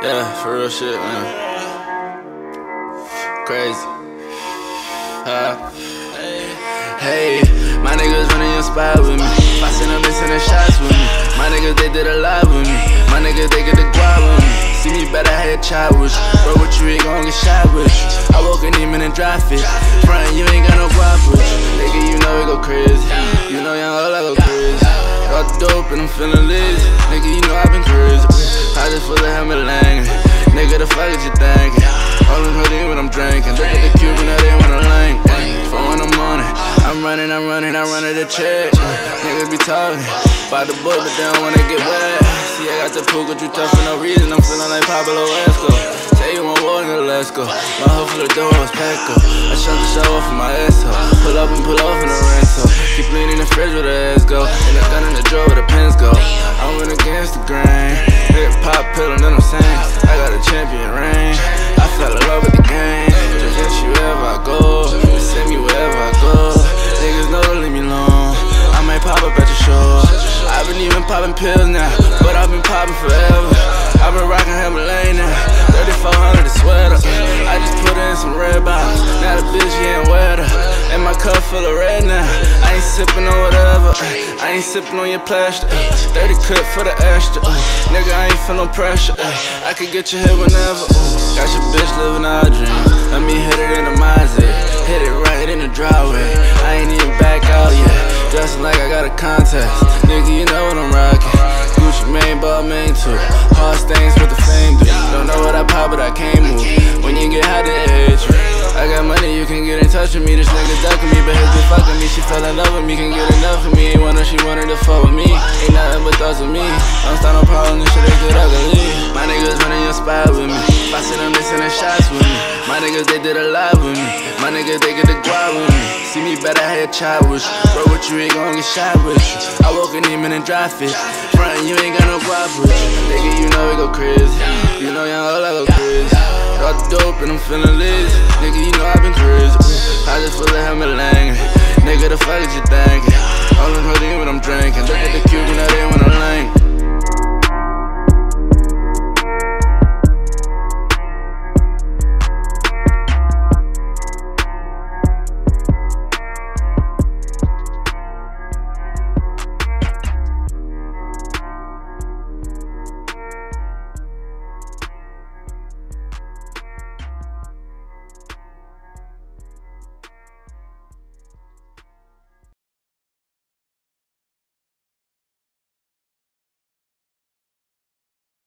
Yeah, for real shit, man. Crazy. Uh, hey, my niggas running your spot with me. Bossing up, missing the shots with me. My niggas, they did a lot with me. My niggas, they get the guap with me. See me better, had chop with you. Bro, what you ain't gon' get shot with. I woke in demon and dry fit. Front, you ain't got no guap with you. Nigga, you know it go crazy. You know young all I go crazy. Got dope and I'm feeling lazy. Nigga, you know I've been crazy. I just full helmet langing. Nigga, the fuck is you thinking? All in hoodie when I'm drinking. Look at the Cuban, now they wanna link. Four in the morning. I'm running, I'm running, I'm running the check. Niggas be talking about the book, but they don't wanna get wet. See, I got the pool, got you tough for no reason. I'm feeling like Pablo Esco. Say you want war, nigga, let's go. My hoe full dough, was Petco. I shut the show off for my asshole. Pull up and pull off in the rental. Pills now, but I've been popping forever. I've been rocking Himalayan now. 3400 a sweater. I just put in some red bottles. Now the bitch getting wetter. And my cup full of red now. I ain't sipping on whatever. Uh, I ain't sipping on your plastic. Uh, 30 clip for the extra. Uh, nigga, I ain't feel no pressure. I could get your head whenever. Got your bitch living our dream. Let me hit it in the Mazda. Too. Hard stains with the fame do. Don't know what I pop, but I can't move. When you get they hate you. I got money, you can get in touch with me. This nigga ducking me, but his bitch fucking me. She fell in love with me, can get enough of me. Ain't wanna, she wanted to fuck with me. Ain't nothing but thoughts of me. Don't start no problem, this shit they get ugly. My niggas running your spot with me. Bossing them, missing the shots with me. My niggas, they did a lot with me. My niggas, they get the guap with me. See me better, had chop with you. Bro, what you ain't gon' get shot with you. I woke in him and dry fit. Front, you ain't got no guap with you. Nigga, you know it go crazy. You know young all I go crazy. Got dope and I'm feeling lazy. Nigga, you know I've been crazy. I just full of helmet langing. Nigga, the fuck is you thinking?